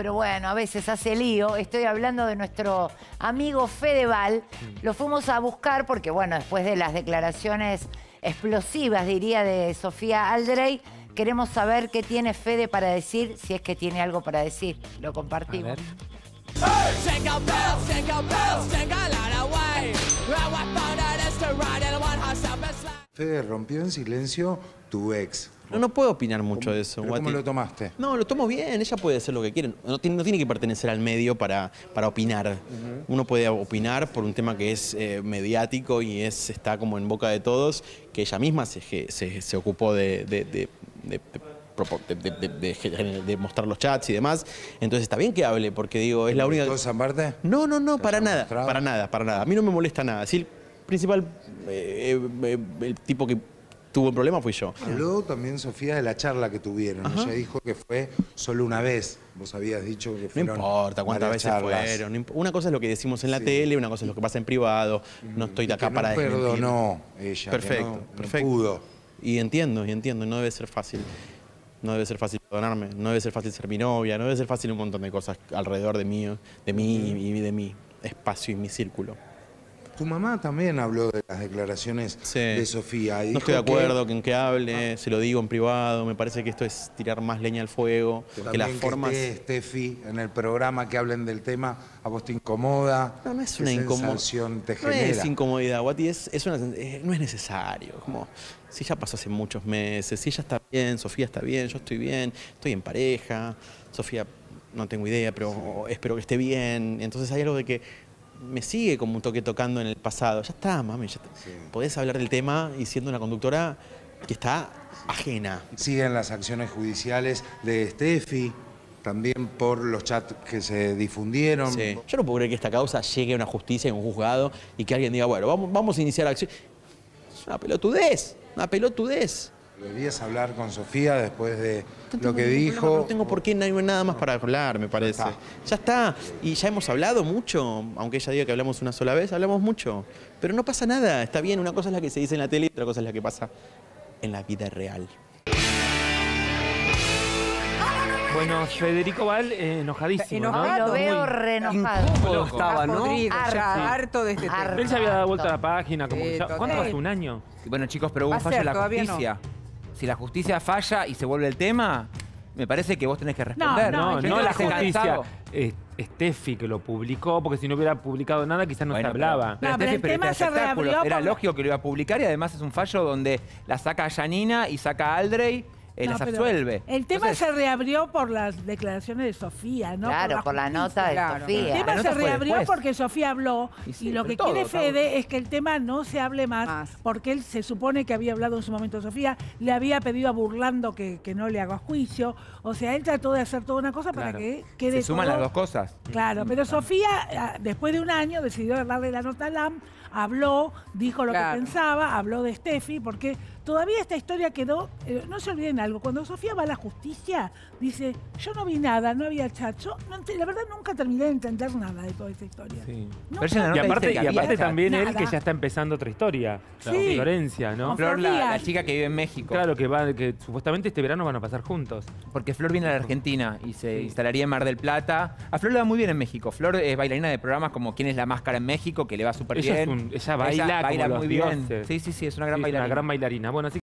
pero bueno, a veces hace lío. Estoy hablando de nuestro amigo Fedeval. Lo fuimos a buscar porque, bueno, después de las declaraciones explosivas, diría, de Sofía Aldrey, queremos saber qué tiene Fede para decir, si es que tiene algo para decir. Lo compartimos. A. Fede, rompió en silencio tu ex. No, no puedo opinar mucho de eso. ¿Pero ¿Cómo lo tomaste? No, lo tomo bien, ella puede hacer lo que quiere. No tiene, no tiene que pertenecer al medio para, para opinar. Uno puede opinar por un tema que es eh, mediático y es, está como en boca de todos, que ella misma se, se- se ocupó de, de- de- de- mostrar los chats y demás. Entonces está bien que hable, porque digo, es la única... ¿Toda esa parte? No, no, no, ¿Te para nada, mostrado? para nada, para nada. A mí no me molesta nada. Si principal, eh, eh, el tipo que tuvo un problema fui yo. Habló también Sofía de la charla que tuvieron. Ella dijo que fue solo una vez. Vos habías dicho que No fueron importa cuántas veces charlas. fueron. no Una cosa es lo que decimos en la Sí. tele, una cosa es lo que pasa en privado. No estoy de acá que para no desmentir. perdonó ella. Perfecto, no- no perfecto. pudo. Y entiendo, y entiendo, no debe ser fácil. No debe ser fácil perdonarme, no debe ser fácil ser mi novia, no debe ser fácil un montón de cosas alrededor de mí, de mí y de mi espacio y mi círculo. Tu mamá también habló de las declaraciones Sí. de Sofía. y No estoy de dijo que acuerdo con que hable, se lo digo en privado, me parece que esto es tirar más leña al fuego, que las formas... esté Steffi en el programa que hablen del tema, a vos te incomoda. No, no es ¿Qué una incomodidad. No genera? es incomodidad, Guati, es, es una eh, no es necesario. Como, si ya pasó hace muchos meses, si ella está bien, Sofía está bien, yo estoy bien, estoy en pareja, Sofía no tengo idea, pero espero que esté bien. Entonces hay algo de que me sigue como un toque tocando en el pasado. Ya está, mami, ya está. Podés hablar del tema y siendo una conductora que está ajena. Siguen las acciones judiciales de Steffi, también por los chats que se difundieron. Sí. Yo no puedo creer que esta causa llegue a una justicia, a un juzgado y que alguien diga, bueno, vamos, vamos a iniciar acción. Es una pelotudez, una pelotudez. Deberías hablar con Sofía después de No lo que dijo. problema, No tengo por qué, no hay nada más para hablar, me parece. está. Ya está. Y ya hemos hablado mucho, aunque ella diga que hablamos una sola vez, hablamos mucho. Pero no pasa nada, está bien. Una cosa es la que se dice en la tele y otra cosa es la que pasa en la vida real. Bueno, Federico Val eh, enojadísimo, ¿no? Ay, lo Muy- veo re enojado. Estaba, ¿no? Harto. ya, Sí. harto de este tema. Él se había dado vuelta a la página. Como Sí, que ya- total. ¿Cuánto hace? ¿Un año? Bueno, chicos, pero hubo un fallo en la no. Si la justicia falla y se vuelve el tema, me parece que vos tenés que No, responder. No, no creo la justicia. Eh, Steffi que lo publicó, porque si no hubiera publicado nada quizás no Bueno, se hablaba. Pero, No, pero Steffi, el tema se reabrió Era lógico que lo iba a publicar y además es un fallo donde la saca a Janina y saca a Aldrey, eh, No, las absuelve. El tema Entonces, se reabrió por las declaraciones de Sofía, ¿no? claro, por la nota de claro. El Sofía. La tema se reabrió después. porque Sofía habló Y lo que todo, quiere todo. Fede es que el tema no se hable más, Más. porque él se supone que había hablado en su momento Sofía, le había pedido a Burlando que, que no le haga juicio, o sea, él trató de hacer toda una cosa para Claro. que quede se suman todo- las dos cosas. Claro, pero Sofía, ah, después de un año, decidió darle la nota a LAM, habló, dijo lo Claro. que pensaba, habló de Steffi, porque todavía esta historia quedó, eh, no se olviden algo, cuando Sofía va a la justicia, dice, yo no vi nada, no había no ent- la verdad nunca terminé de entender nada de toda esta historia. Sí. Pero ella Y aparte, dice que y había aparte chat. también él que Nada. ya está empezando otra historia. Sí. Florencia, ¿no? Con Flor, la, chica que vive en México. Claro, que va, que supuestamente este verano van a pasar juntos. Porque Flor viene a la Argentina y se instalaría en Mar del Plata. A Flor le va muy bien en México. Flor es bailarina de programas como ¿Quién es la máscara en México? Que le va súper Ella, es bien. un- ella baila como los muy bien. dioses. Sí, sí, sí, es una gran Sí, es bailarina. Una gran bailarina. Bueno, así